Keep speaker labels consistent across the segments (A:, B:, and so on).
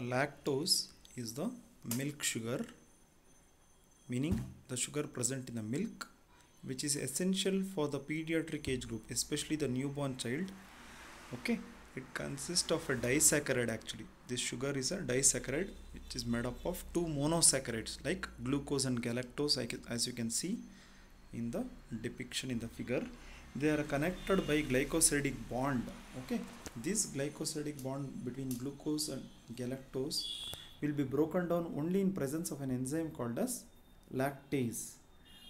A: lactose is the milk sugar meaning the sugar present in the milk which is essential for the pediatric age group especially the newborn child. Okay? It consists of a disaccharide actually. This sugar is a disaccharide which is made up of two monosaccharides like glucose and galactose as you can see in the depiction in the figure. They are connected by glycosidic bond okay? This glycosidic bond between glucose and galactose will be broken down only in presence of an enzyme called as lactase.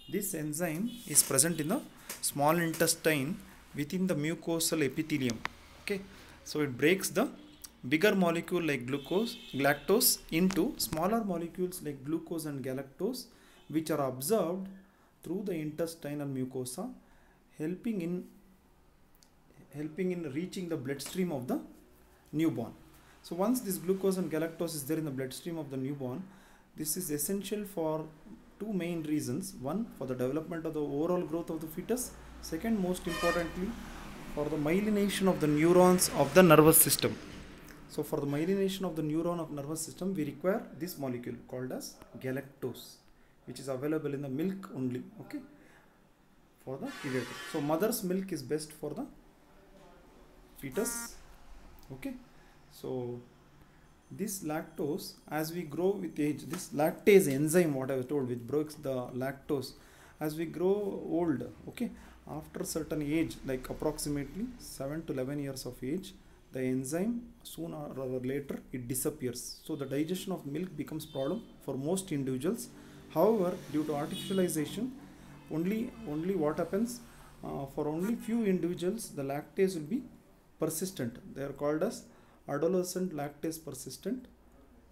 A: This enzyme is present in the small intestine within the mucosal epithelium okay? So it breaks the bigger molecule like glucose galactose into smaller molecules like glucose and galactose which are absorbed through the intestinal mucosa helping in helping in reaching the bloodstream of the newborn. So once this glucose and galactose is there in the bloodstream of the newborn this is essential for two main reasons. One for the development of the overall growth of the fetus. Second most importantly for the myelination of the neurons of the nervous system. So for the myelination of the neuron of nervous system we require this molecule called as galactose which is available in the milk only okay for the pediatric so mother's milk is best for the fetus okay. So this lactose as we grow with age this lactase enzyme what i was told which breaks the lactose as we grow old okay after certain age like approximately 7 to 11 years of age the enzyme sooner or later it disappears. So the digestion of milk becomes problem for most individuals however due to artificialization only only what happens uh, for only few individuals the lactase will be persistent. They are called as adolescent lactase persistent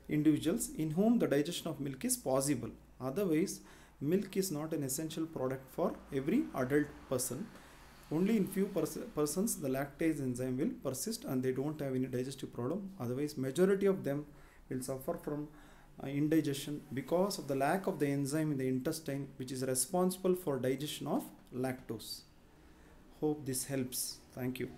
A: individuals in whom the digestion of milk is possible. Otherwise milk is not an essential product for every adult person. Only in few pers persons the lactase enzyme will persist and they don't have any digestive problem. Otherwise majority of them will suffer from uh, indigestion because of the lack of the enzyme in the intestine which is responsible for digestion of lactose. Hope this helps. Thank you